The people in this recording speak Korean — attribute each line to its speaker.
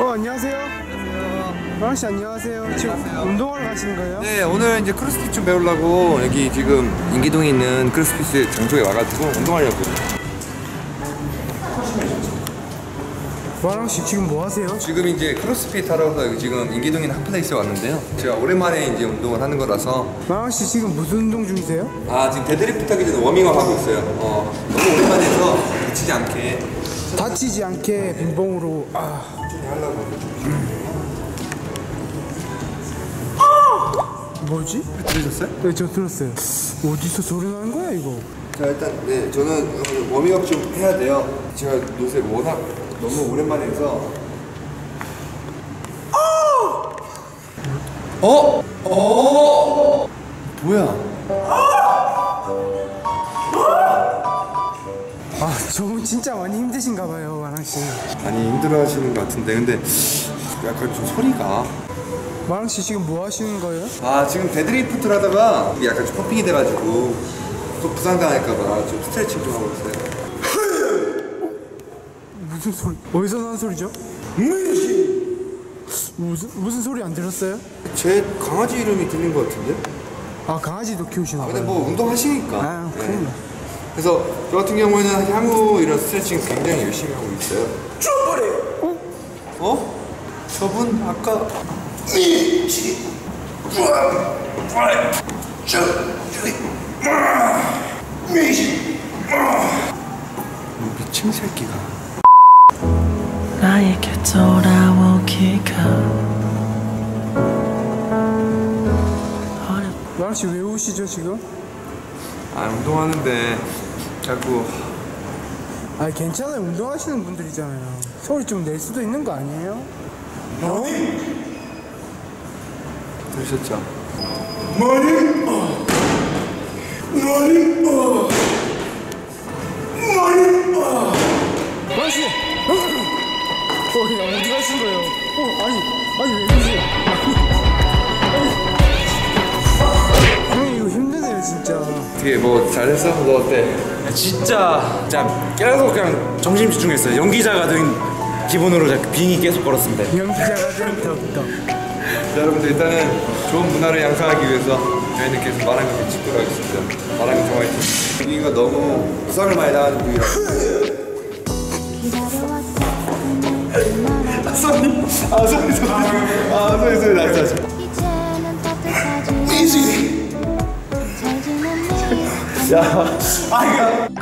Speaker 1: 어 안녕하세요. 말왕 씨 안녕하세요. 지금 운동하러 가시는 거예요?
Speaker 2: 네 오늘 이제 크로스핏 좀 배우려고 여기 지금 인계동에 있는 크로스핏 장소에 와가지고 운동하려고
Speaker 1: 말왕 씨 지금 뭐 하세요?
Speaker 2: 지금 이제 크로스핏 하러 서 여기 지금 인계동에 있는 hot place에 왔는데요 제가 오랜만에 이제 운동을 하는 거라서
Speaker 1: 말왕 씨 지금 무슨 운동 중이세요?
Speaker 2: 아 지금 데드리프트 하기 전에 워밍업 하고 있어요 어 너무 오랜만에 해서 다치지 않게
Speaker 1: 다치지 않게 빈봉으로 아
Speaker 2: 하려고
Speaker 1: 뭐지?
Speaker 2: 들으셨어요?
Speaker 1: 네 저 들었어요. 어디서 소리 나는 거야 이거?
Speaker 2: 자 일단 네 저는 워밍업 좀 해야 돼요 제가 요새 워낙 너무 오랜만에 해서 어? 어? 뭐야?
Speaker 1: 아 저분 진짜 많이 힘드신가 봐요 말왕 씨.
Speaker 2: 많이 힘들어 하시는 것 같은데 근데 약간 좀 소리가
Speaker 1: 말왕 씨 지금 뭐 하시는 거예요?
Speaker 2: 아 지금 deadlift를 하다가 이게 약간 좀 pumping이 돼가지고 또 부상 당할까봐 좀 스트레칭 좀 하고 있어요
Speaker 1: 무슨 소리? 어디서 나는 소리죠? 무슨 무슨 소리 안 들었어요?
Speaker 2: 제 강아지 이름이 들린 것 같은데?
Speaker 1: 아 강아지도 키우시나
Speaker 2: 근데
Speaker 1: 봐요.
Speaker 2: 뭐 운동하시니까
Speaker 1: 아
Speaker 2: 네.
Speaker 1: 나.
Speaker 2: 그래서 저 같은 경우에는 향후 이런 스트레칭 굉장히 열심히 하고 있어요. 주어버려. 어? 어? 저분 아까 미친 새끼가.
Speaker 3: 나에게 돌아오기가 어렵
Speaker 1: 마랑 씨왜 우시죠 지금?
Speaker 2: 아 운동하는데 자꾸
Speaker 1: 아 괜찮아요 운동하시는 분들이잖아요. 소리 좀 낼 수도 있는 거 아니에요?
Speaker 2: 들으셨죠?
Speaker 1: 마랑 씨. 어, 그냥 어디 가신 거예요? 어, 아니, 아니 왜
Speaker 2: 어떻게 뭐 잘했어? 너 어때?
Speaker 4: 진짜 진짜 계속 그냥 정신 집중했어요. 연기자가 된 기분으로 빙이 계속 걸었습니다.
Speaker 1: 연기자가 된 덕덕.
Speaker 2: 자 여러분들 일단은 좋은 문화를 양성하기 위해서 저희는 계속 마랑을 같이 찍도록 하겠습니다. 마랑이 좀 화이팅. 여기가 너무 부상을 많이 당하는. 아아아 소리 소리 나자.
Speaker 5: 이제
Speaker 2: Yeah. I,